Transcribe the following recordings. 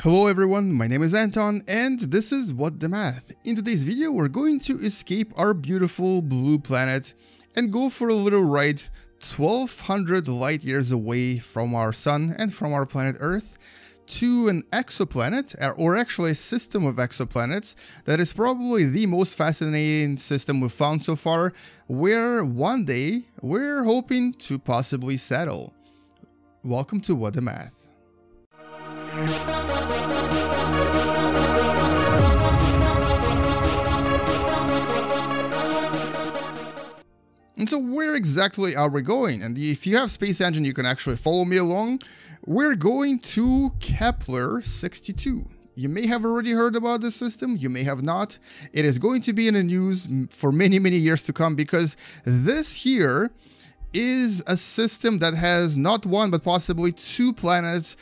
Hello everyone, my name is Anton and this is What Da Math. In today's video we're going to escape our beautiful blue planet and go for a little ride 1200 light years away from our sun and from our planet Earth to an exoplanet, or actually a system of exoplanets, that is probably the most fascinating system we've found so far, where one day we're hoping to possibly settle. Welcome to What Da Math. And so where exactly are we going? And if you have Space Engine, you can actually follow me along. We're going to Kepler 62. You may have already heard about this system, you may have not. It is going to be in the news for many, many years to come because this here is a system that has not one but possibly two planets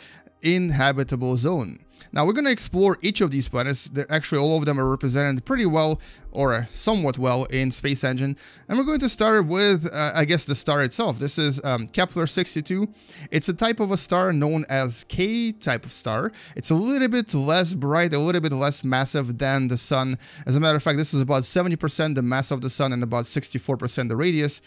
in habitable zone. Now we're going to explore each of these planets. They're actually all of them are represented pretty well or somewhat well in Space Engine. And we're going to start with, uh, I guess, the star itself. This is um, Kepler 62. It's a type of a star known as K type of star. It's a little bit less bright, a little bit less massive than the Sun. As a matter of fact, this is about 70% the mass of the Sun and about 64% the radius.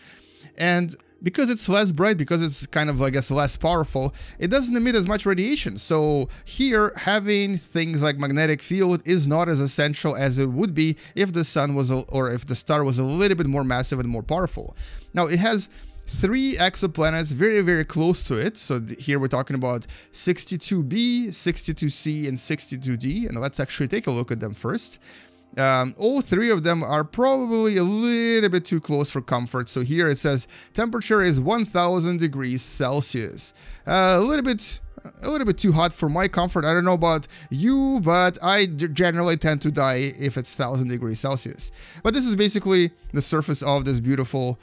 And because it's less bright, because it's kind of, I guess, less powerful, it doesn't emit as much radiation. So here, having things like magnetic field is not as essential as it would be if the sun was, a, or if the star was a little bit more massive and more powerful. Now, it has three exoplanets very, very close to it. So here we're talking about 62b, 62c, and 62d. And let's actually take a look at them first. Um, all three of them are probably a little bit too close for comfort. So here it says temperature is 1000 degrees Celsius. Uh, a little bit a little bit too hot for my comfort. I don't know about you, but I generally tend to die if it's 1000 degrees Celsius. But this is basically the surface of this beautiful,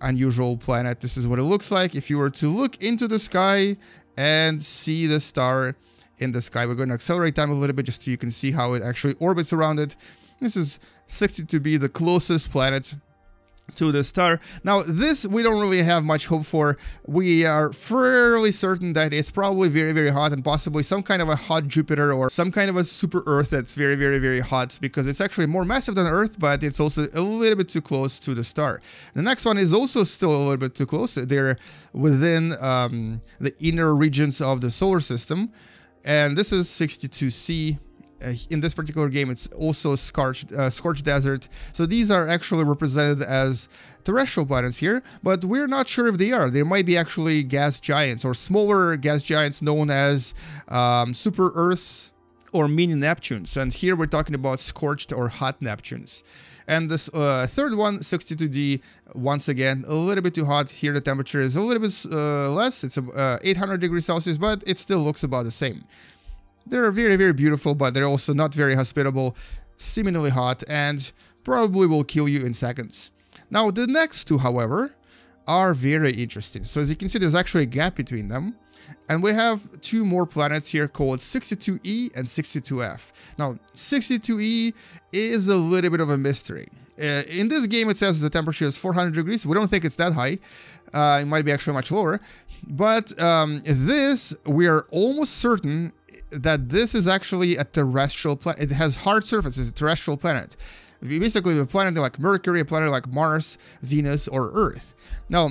unusual planet. This is what it looks like. If you were to look into the sky and see the star in the sky, we're going to accelerate time a little bit just so you can see how it actually orbits around it. This is 62b the closest planet to the star. Now, this we don't really have much hope for. We are fairly certain that it's probably very, very hot and possibly some kind of a hot Jupiter or some kind of a super Earth that's very, very, very hot because it's actually more massive than Earth, but it's also a little bit too close to the star. The next one is also still a little bit too close. They're within um, the inner regions of the solar system. And this is 62C uh, in this particular game, it's also scorched, uh, scorched desert. So these are actually represented as terrestrial planets here, but we're not sure if they are. There might be actually gas giants or smaller gas giants known as um, super Earths or mini Neptunes. And here we're talking about scorched or hot Neptunes. And this uh, third one, 62D, once again, a little bit too hot. Here the temperature is a little bit uh, less. It's uh, 800 degrees Celsius, but it still looks about the same. They're very, very beautiful, but they're also not very hospitable, seemingly hot, and probably will kill you in seconds. Now, the next two, however, are very interesting. So as you can see, there's actually a gap between them. And we have two more planets here called 62E and 62F. Now, 62E is a little bit of a mystery. Uh, in this game, it says the temperature is 400 degrees. We don't think it's that high. Uh, it might be actually much lower. But um, this, we are almost certain that this is actually a terrestrial planet. It has hard surface. It's a terrestrial planet. Basically, a planet like Mercury, a planet like Mars, Venus, or Earth. Now,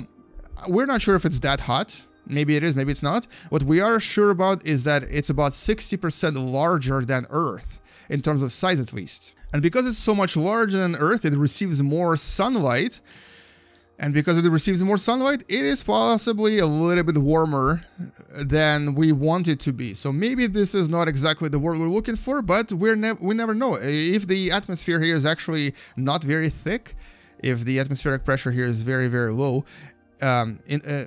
we're not sure if it's that hot. Maybe it is, maybe it's not. What we are sure about is that it's about 60% larger than Earth, in terms of size at least. And because it's so much larger than Earth, it receives more sunlight, and because it receives more sunlight, it is possibly a little bit warmer than we want it to be. So maybe this is not exactly the world we're looking for, but we're ne we never know. If the atmosphere here is actually not very thick, if the atmospheric pressure here is very, very low, um, in, uh,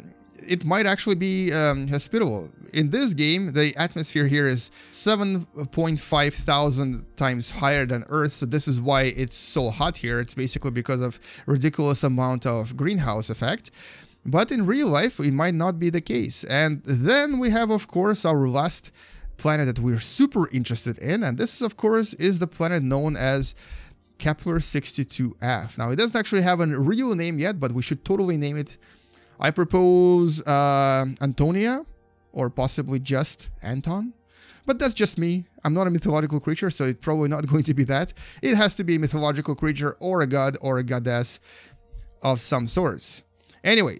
it might actually be um, hospitable. In this game, the atmosphere here is 7.5 thousand times higher than Earth, so this is why it's so hot here. It's basically because of ridiculous amount of greenhouse effect. But in real life, it might not be the case. And then we have, of course, our last planet that we're super interested in, and this, of course, is the planet known as Kepler 62f. Now, it doesn't actually have a real name yet, but we should totally name it I propose uh, Antonia, or possibly just Anton. but that's just me. I'm not a mythological creature, so it's probably not going to be that. It has to be a mythological creature or a god or a goddess of some sorts. Anyway,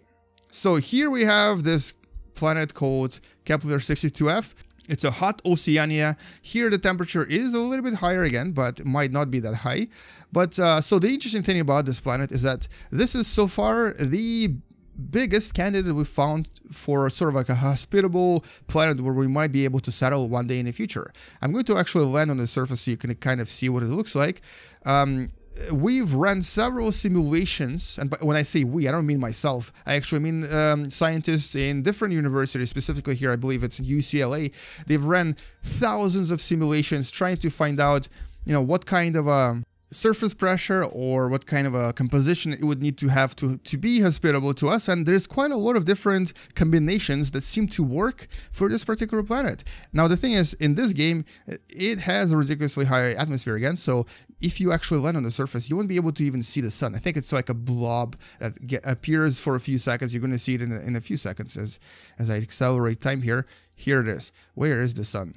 so here we have this planet called Kepler 62f. It's a hot Oceania. Here the temperature is a little bit higher again, but might not be that high. But uh, so the interesting thing about this planet is that this is so far the biggest candidate we found for sort of like a hospitable planet where we might be able to settle one day in the future. I'm going to actually land on the surface so you can kind of see what it looks like. Um, we've run several simulations, and when I say we, I don't mean myself. I actually mean um, scientists in different universities, specifically here, I believe it's UCLA. They've run thousands of simulations trying to find out, you know, what kind of a um, surface pressure or what kind of a composition it would need to have to, to be hospitable to us. And there's quite a lot of different combinations that seem to work for this particular planet. Now, the thing is, in this game, it has a ridiculously high atmosphere again. So if you actually land on the surface, you won't be able to even see the sun. I think it's like a blob that get, appears for a few seconds. You're going to see it in a, in a few seconds as, as I accelerate time here. Here it is. Where is the sun?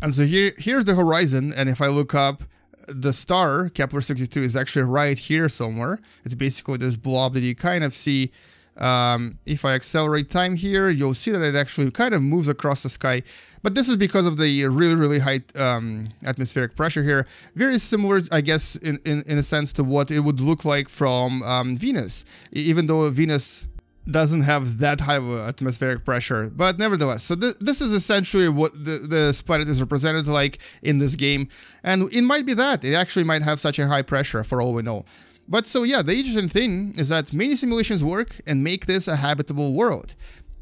And so here, here's the horizon. And if I look up, the star, Kepler 62, is actually right here somewhere. It's basically this blob that you kind of see. Um, if I accelerate time here, you'll see that it actually kind of moves across the sky. But this is because of the really, really high um, atmospheric pressure here. Very similar, I guess, in, in, in a sense to what it would look like from um, Venus. Even though Venus doesn't have that high of atmospheric pressure, but nevertheless, so th this is essentially what the, the planet is represented like in this game, and it might be that, it actually might have such a high pressure for all we know. But so yeah, the interesting thing is that many simulations work and make this a habitable world.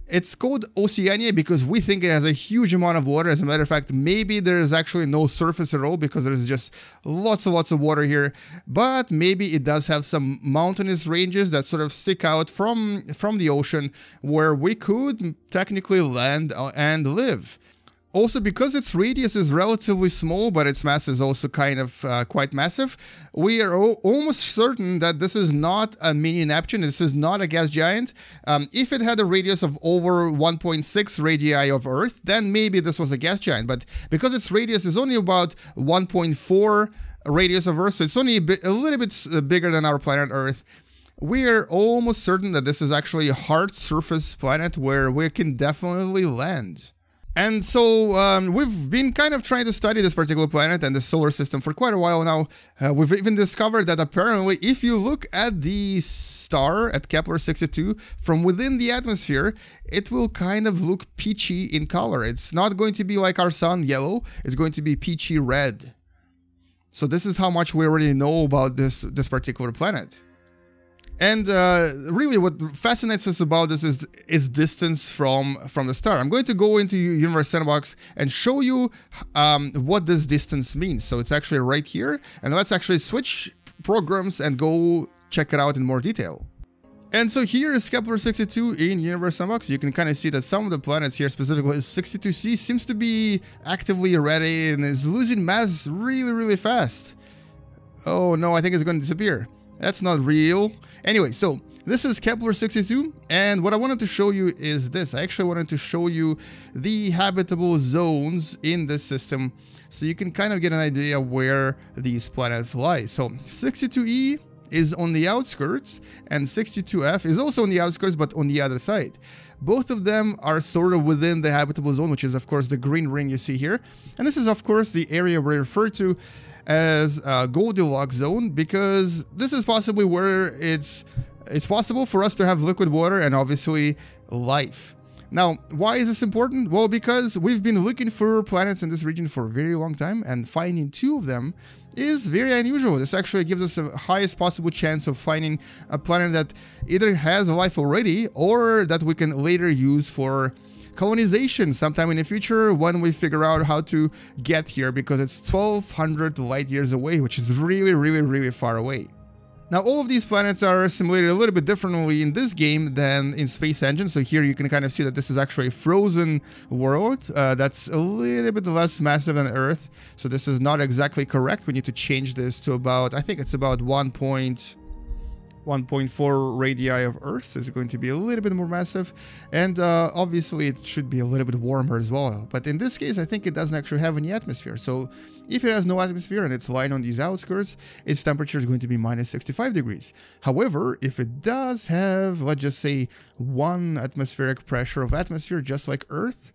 It's called Oceania because we think it has a huge amount of water. As a matter of fact, maybe there is actually no surface at all because there's just lots and lots of water here. But maybe it does have some mountainous ranges that sort of stick out from, from the ocean where we could technically land uh, and live. Also, because its radius is relatively small, but its mass is also kind of uh, quite massive, we are almost certain that this is not a mini Neptune, this is not a gas giant. Um, if it had a radius of over 1.6 radii of Earth, then maybe this was a gas giant, but because its radius is only about 1.4 radius of Earth, so it's only a, bit, a little bit uh, bigger than our planet Earth, we are almost certain that this is actually a hard surface planet where we can definitely land. And so um, we've been kind of trying to study this particular planet and the solar system for quite a while now. Uh, we've even discovered that apparently if you look at the star at Kepler 62 from within the atmosphere, it will kind of look peachy in color. It's not going to be like our sun yellow, it's going to be peachy red. So this is how much we already know about this, this particular planet. And uh, really what fascinates us about this is its distance from, from the star. I'm going to go into Universe Sandbox and show you um, what this distance means. So it's actually right here. And let's actually switch programs and go check it out in more detail. And so here is Kepler 62 in Universe Sandbox. You can kind of see that some of the planets here, specifically 62c, seems to be actively ready and is losing mass really, really fast. Oh no, I think it's going to disappear. That's not real. Anyway, so this is Kepler 62, and what I wanted to show you is this. I actually wanted to show you the habitable zones in this system so you can kind of get an idea where these planets lie. So 62E is on the outskirts, and 62F is also on the outskirts, but on the other side. Both of them are sort of within the habitable zone, which is of course the green ring you see here. And this is of course the area we refer to as a Goldilocks zone because this is possibly where it's it's possible for us to have liquid water and obviously life. Now, why is this important? Well, because we've been looking for planets in this region for a very long time and finding two of them is very unusual. This actually gives us the highest possible chance of finding a planet that either has life already or that we can later use for colonization sometime in the future when we figure out how to get here because it's 1200 light years away, which is really, really, really far away. Now, all of these planets are simulated a little bit differently in this game than in Space Engine. So here you can kind of see that this is actually a frozen world uh, that's a little bit less massive than Earth. So this is not exactly correct. We need to change this to about, I think it's about 1 point, 1.4 radii of Earth, so it's going to be a little bit more massive, and uh, obviously it should be a little bit warmer as well. But in this case, I think it doesn't actually have any atmosphere, so if it has no atmosphere and it's lying on these outskirts, its temperature is going to be minus 65 degrees. However, if it does have, let's just say, one atmospheric pressure of atmosphere, just like Earth,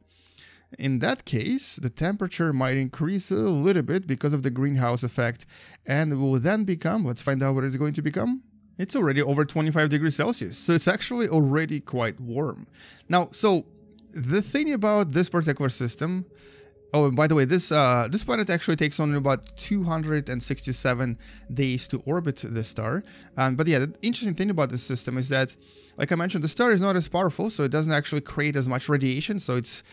in that case, the temperature might increase a little bit because of the greenhouse effect and will then become, let's find out what it's going to become. It's already over 25 degrees Celsius, so it's actually already quite warm. Now, so the thing about this particular system Oh, and by the way, this uh, this planet actually takes only about 267 days to orbit the star. Um, but yeah, the interesting thing about this system is that, like I mentioned, the star is not as powerful, so it doesn't actually create as much radiation. So it's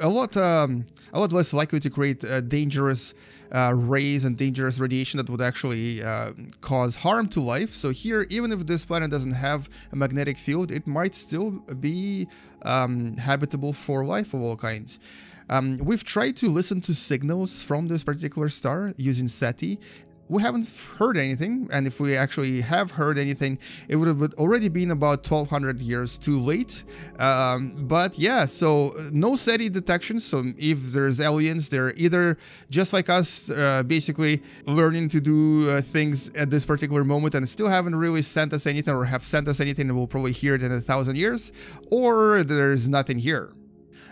a lot um, a lot less likely to create uh, dangerous uh, rays and dangerous radiation that would actually uh, cause harm to life. So here, even if this planet doesn't have a magnetic field, it might still be um, habitable for life of all kinds. Um, we've tried to listen to signals from this particular star using SETI. We haven't heard anything, and if we actually have heard anything, it would have already been about 1200 years too late. Um, but yeah, so no SETI detection. So if there's aliens, they're either just like us, uh, basically learning to do uh, things at this particular moment and still haven't really sent us anything or have sent us anything and we'll probably hear it in a thousand years, or there's nothing here.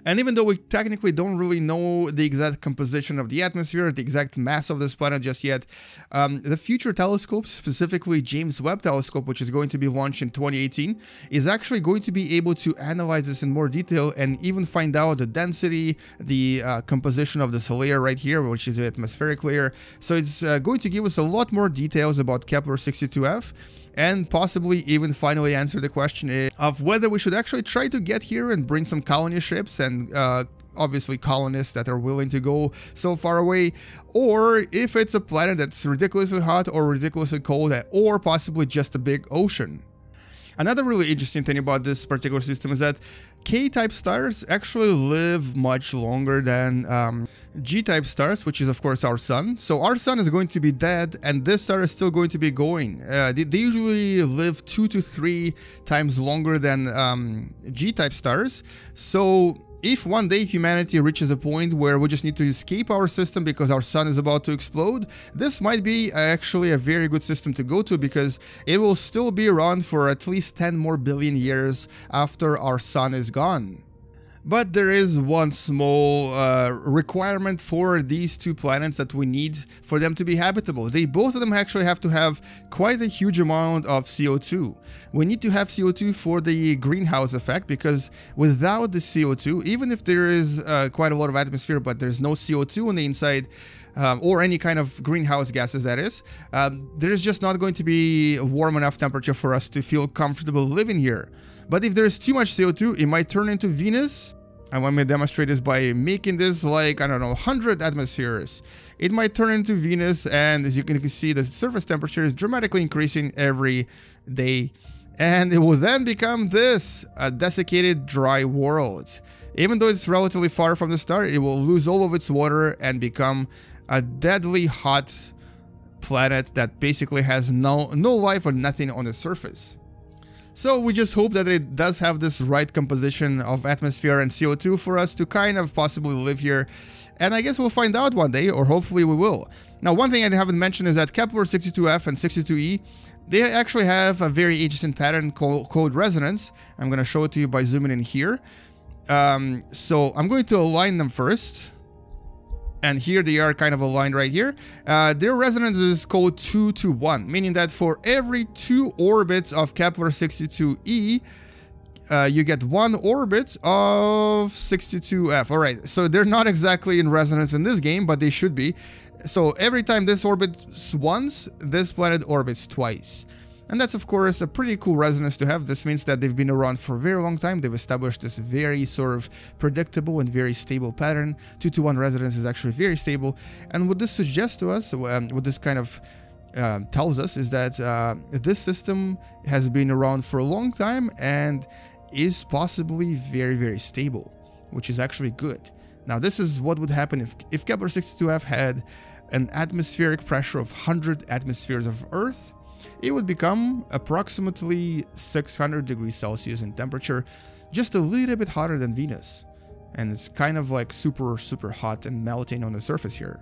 And even though we technically don't really know the exact composition of the atmosphere, the exact mass of this planet just yet, um, the future telescopes, specifically James Webb Telescope, which is going to be launched in 2018, is actually going to be able to analyze this in more detail and even find out the density, the uh, composition of this layer right here, which is the atmospheric layer. So it's uh, going to give us a lot more details about Kepler 62f and possibly even finally answer the question of whether we should actually try to get here and bring some colony ships and uh, obviously colonists that are willing to go so far away, or if it's a planet that's ridiculously hot or ridiculously cold, or possibly just a big ocean. Another really interesting thing about this particular system is that K-type stars actually live much longer than um, G-type stars, which is of course our sun. So our sun is going to be dead and this star is still going to be going. Uh, they, they, usually live two to three times longer than um, G-type stars. So if one day humanity reaches a point where we just need to escape our system because our sun is about to explode, this might be actually a very good system to go to because it will still be around for at least 10 more billion years after our sun is gone. But there is one small uh, requirement for these two planets that we need for them to be habitable. They both of them actually have to have quite a huge amount of CO2. We need to have CO2 for the greenhouse effect because without the CO2, even if there is uh, quite a lot of atmosphere but there's no CO2 on the inside, um, or any kind of greenhouse gases that is, um, there's just not going to be warm enough temperature for us to feel comfortable living here. But if there's too much CO2, it might turn into Venus I want me to demonstrate this by making this like, I don't know, 100 atmospheres. It might turn into Venus and as you can see the surface temperature is dramatically increasing every day. And it will then become this, a desiccated dry world. Even though it's relatively far from the star, it will lose all of its water and become a deadly hot planet that basically has no, no life or nothing on the surface. So we just hope that it does have this right composition of atmosphere and CO2 for us to kind of possibly live here. And I guess we'll find out one day, or hopefully we will. Now, one thing I haven't mentioned is that Kepler 62f and 62e, they actually have a very interesting pattern called, called resonance. I'm going to show it to you by zooming in here. Um, so I'm going to align them first and here they are kind of aligned right here. Uh, their resonance is called 2 to 1, meaning that for every two orbits of Kepler-62e, uh, you get one orbit of 62F. All right, so they're not exactly in resonance in this game, but they should be. So every time this orbits once, this planet orbits twice. And that's of course a pretty cool resonance to have. This means that they've been around for a very long time. They've established this very sort of predictable and very stable pattern. 2 to 1 resonance is actually very stable. And what this suggests to us, um, what this kind of uh, tells us is that uh, this system has been around for a long time and is possibly very, very stable, which is actually good. Now, this is what would happen if, if Kepler-62f had an atmospheric pressure of 100 atmospheres of Earth it would become approximately 600 degrees Celsius in temperature, just a little bit hotter than Venus. And it's kind of like super, super hot and melting on the surface here.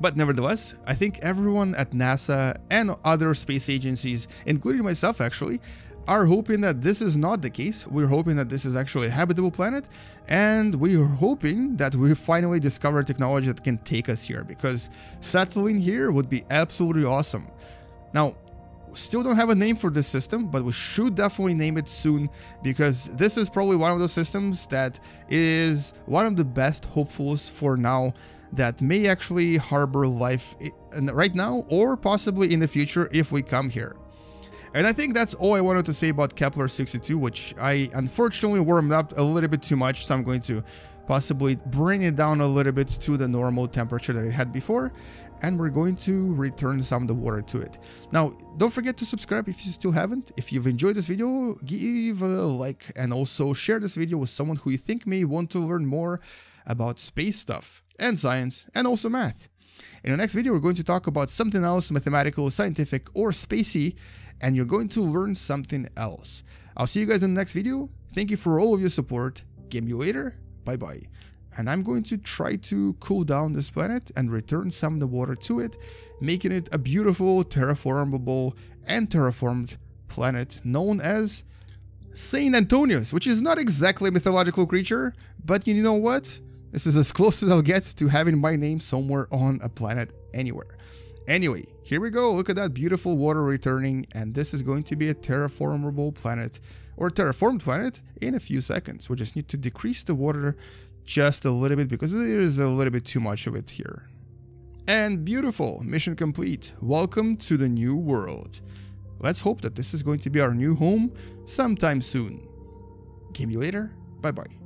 But nevertheless, I think everyone at NASA and other space agencies, including myself actually, are hoping that this is not the case. We're hoping that this is actually a habitable planet, and we're hoping that we finally discover technology that can take us here, because settling here would be absolutely awesome. Now, still don't have a name for this system, but we should definitely name it soon because this is probably one of those systems that is one of the best hopefuls for now that may actually harbor life right now or possibly in the future if we come here. And I think that's all I wanted to say about Kepler 62, which I unfortunately warmed up a little bit too much, so I'm going to possibly bring it down a little bit to the normal temperature that it had before, and we're going to return some of the water to it. Now, don't forget to subscribe if you still haven't. If you've enjoyed this video, give a like and also share this video with someone who you think may want to learn more about space stuff and science and also math. In the next video, we're going to talk about something else mathematical, scientific, or spacey, and you're going to learn something else. I'll see you guys in the next video. Thank you for all of your support. Game you later. Bye bye. And I'm going to try to cool down this planet and return some of the water to it, making it a beautiful, terraformable, and terraformed planet known as Saint Antonius, which is not exactly a mythological creature, but you know what? This is as close as I'll get to having my name somewhere on a planet anywhere. Anyway, here we go. Look at that beautiful water returning, and this is going to be a terraformable planet or terraformed planet in a few seconds. We just need to decrease the water just a little bit because there is a little bit too much of it here. And beautiful, mission complete. Welcome to the new world. Let's hope that this is going to be our new home sometime soon. Game you later. Bye bye.